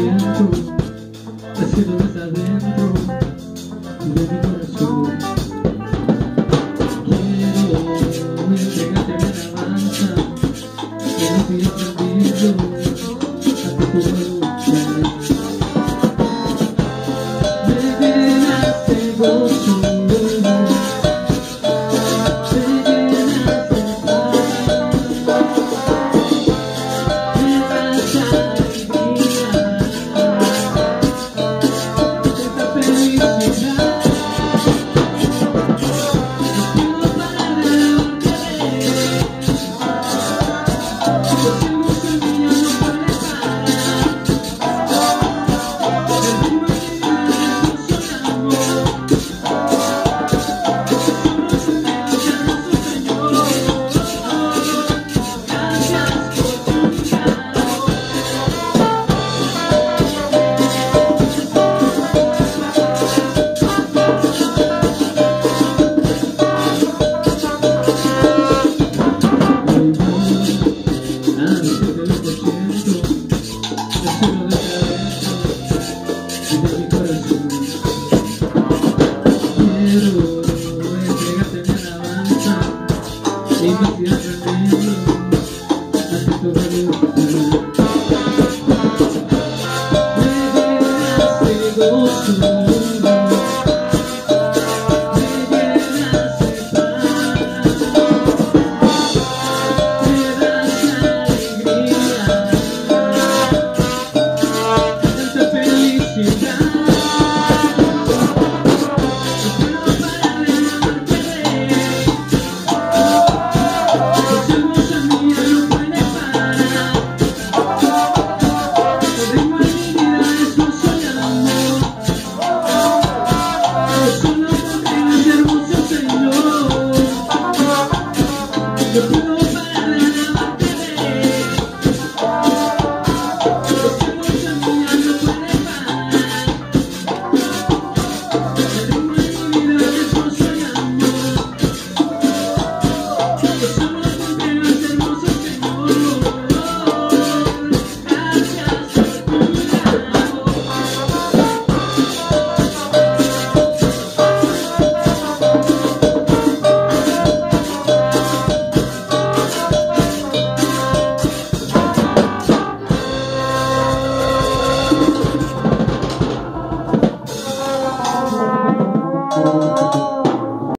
siento, la siento adentro de mi corazón. Quiero entregarte mi alabanza, que no te he aprendido a tu voluntad. De veras te gozo. Thank you. the